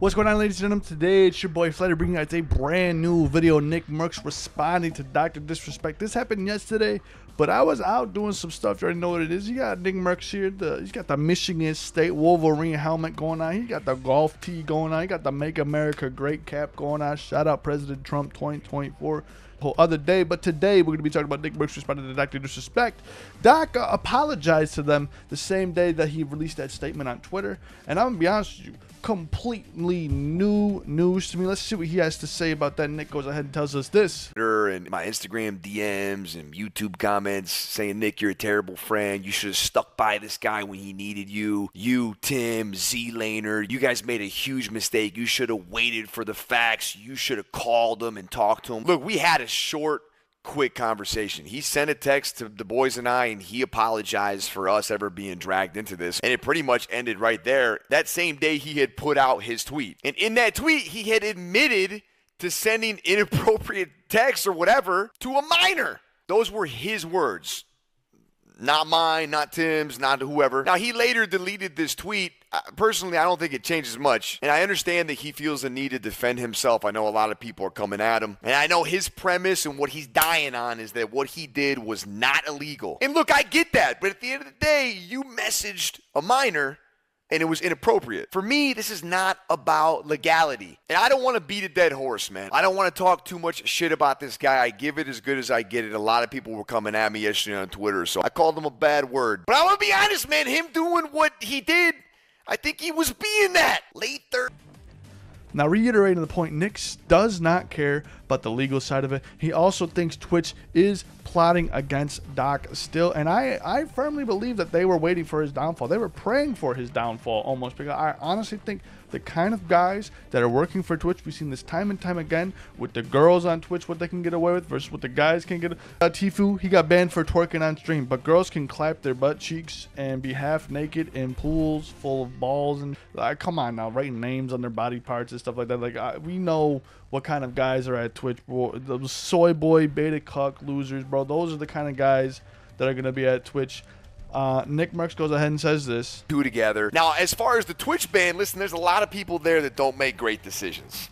What's going on, ladies and gentlemen? Today it's your boy Flatley bringing you guys a brand new video. Nick Mercs responding to Dr. Disrespect. This happened yesterday, but I was out doing some stuff. You already know what it is. You got Nick Mercs here. The, he's got the Michigan State Wolverine helmet going on. He got the golf tee going on. He got the Make America Great cap going on. Shout out President Trump 2024 whole other day. But today we're going to be talking about Nick Mercs responding to Dr. Disrespect. Doc uh, apologized to them the same day that he released that statement on Twitter. And I'm going to be honest with you, completely new news to me. Let's see what he has to say about that. Nick goes ahead and tells us this. And my Instagram DMs and YouTube comments saying, Nick, you're a terrible friend. You should have stuck by this guy when he needed you. You, Tim, ZLaner, you guys made a huge mistake. You should have waited for the facts. You should have called him and talked to him. Look, we had a short quick conversation. He sent a text to the boys and I, and he apologized for us ever being dragged into this. And it pretty much ended right there. That same day, he had put out his tweet. And in that tweet, he had admitted to sending inappropriate texts or whatever to a minor. Those were his words. Not mine, not Tim's, not whoever. Now, he later deleted this tweet. Personally, I don't think it changes much. And I understand that he feels the need to defend himself. I know a lot of people are coming at him. And I know his premise and what he's dying on is that what he did was not illegal. And look, I get that. But at the end of the day, you messaged a minor and it was inappropriate. For me, this is not about legality. And I don't want to beat a dead horse, man. I don't want to talk too much shit about this guy. I give it as good as I get it. A lot of people were coming at me yesterday on Twitter, so I called him a bad word. But I want to be honest, man. Him doing what he did, I think he was being that. Late third. Now, reiterating the point, Nick does not care about the legal side of it. He also thinks Twitch is plotting against Doc still, and I, I firmly believe that they were waiting for his downfall. They were praying for his downfall almost because I honestly think the kind of guys that are working for Twitch, we've seen this time and time again with the girls on Twitch, what they can get away with versus what the guys can get. Uh, Tfue, he got banned for twerking on stream, but girls can clap their butt cheeks and be half naked in pools full of balls and like, come on now, writing names on their body parts and stuff like that. Like I, we know what kind of guys are at Twitch, bro. Those soy boy, beta cuck losers, bro. Those are the kind of guys that are gonna be at Twitch. Uh, Nick Mercs goes ahead and says this. Two together. Now, as far as the Twitch ban, listen, there's a lot of people there that don't make great decisions.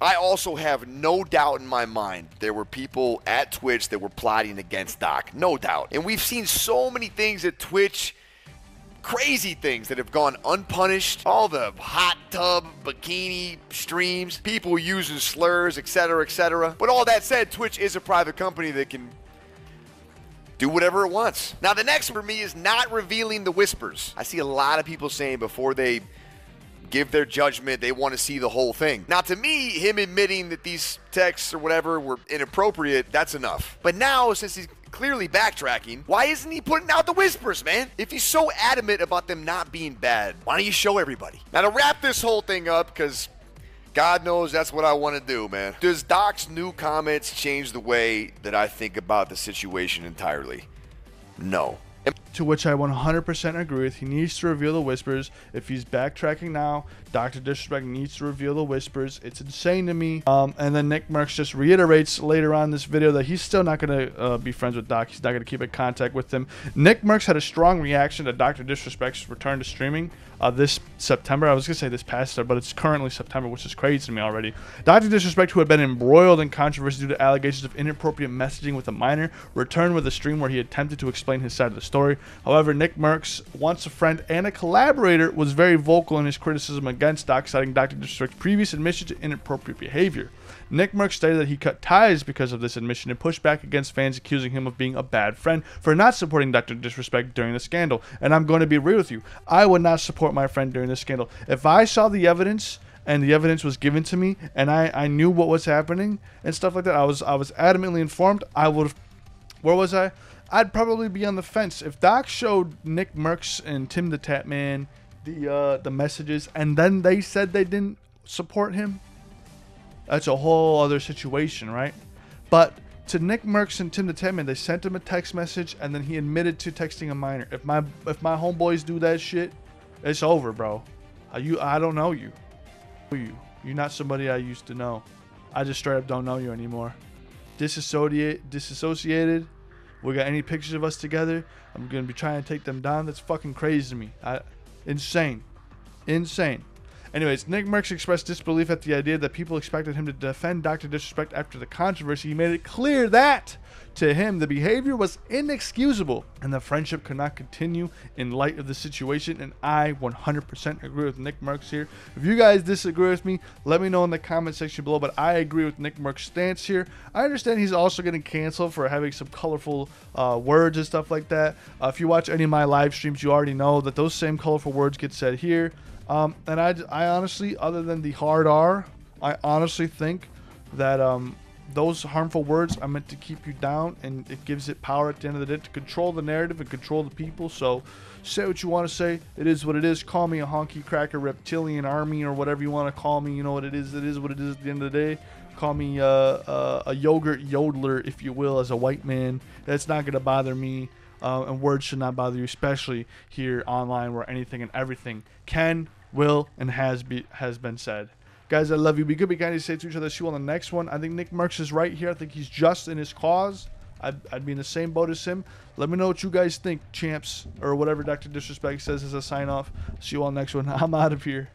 I also have no doubt in my mind there were people at Twitch that were plotting against Doc. No doubt. And we've seen so many things at Twitch crazy things that have gone unpunished. All the hot tub, bikini streams, people using slurs, etc., etc. But all that said, Twitch is a private company that can do whatever it wants. Now, the next for me is not revealing the whispers. I see a lot of people saying before they give their judgment, they want to see the whole thing. Now, to me, him admitting that these texts or whatever were inappropriate, that's enough. But now, since he's clearly backtracking, why isn't he putting out the whispers, man? If he's so adamant about them not being bad, why don't you show everybody? Now, to wrap this whole thing up, because God knows that's what I want to do, man. Does Doc's new comments change the way that I think about the situation entirely? No. To which I 100% agree with. He needs to reveal the whispers. If he's backtracking now, Dr. Disrespect needs to reveal the whispers. It's insane to me. Um, and then Nick Mercs just reiterates later on this video that he's still not going to uh, be friends with Doc. He's not going to keep in contact with him. Nick Mercs had a strong reaction to Dr. Disrespect's return to streaming uh, this September. I was going to say this past but it's currently September, which is crazy to me already. Dr. Disrespect, who had been embroiled in controversy due to allegations of inappropriate messaging with a minor, returned with a stream where he attempted to explain his side of the story. However, Nick Mercs, once a friend and a collaborator, was very vocal in his criticism against Doc, citing Dr. Disrespect's previous admission to inappropriate behavior. Nick Mercs stated that he cut ties because of this admission and pushed back against fans accusing him of being a bad friend for not supporting Dr. Disrespect during the scandal. And I'm going to be real with you. I would not support my friend during this scandal. If I saw the evidence and the evidence was given to me and I, I knew what was happening and stuff like that, I was I was adamantly informed, I would where was I? I'd probably be on the fence. If Doc showed Nick Mercs and Tim the Tatman the uh, the messages and then they said they didn't support him, that's a whole other situation, right? But to Nick Mercs and Tim the Tatman, they sent him a text message and then he admitted to texting a minor. If my if my homeboys do that shit, it's over, bro. You I don't know you. You you're not somebody I used to know. I just straight up don't know you anymore. Disassociate disassociated. We got any pictures of us together? I'm gonna be trying to take them down. That's fucking crazy to me. I, insane, insane. Anyways, Nick Mercs expressed disbelief at the idea that people expected him to defend Dr. Disrespect after the controversy. He made it clear that to him, the behavior was inexcusable and the friendship could not continue in light of the situation. And I 100% agree with Nick Mercs here. If you guys disagree with me, let me know in the comment section below. But I agree with Nick Mercs's stance here. I understand he's also getting canceled for having some colorful uh, words and stuff like that. Uh, if you watch any of my live streams, you already know that those same colorful words get said here. Um, and I, I honestly, other than the hard R, I honestly think that um, those harmful words are meant to keep you down and it gives it power at the end of the day to control the narrative and control the people. So say what you want to say. It is what it is. Call me a honky cracker reptilian army or whatever you want to call me. You know what it is? It is what it is at the end of the day. Call me uh, uh, a yogurt yodeler if you will as a white man. That's not going to bother me uh, and words should not bother you especially here online where anything and everything can will and has be has been said Guys, I love you. Be good, be kind, say to each other. See you on the next one. I think Nick Mercs is right here. I think he's just in his cause. I'd, I'd be in the same boat as him. Let me know what you guys think, champs, or whatever Dr. Disrespect says as a sign off. See you the next one. I'm out of here.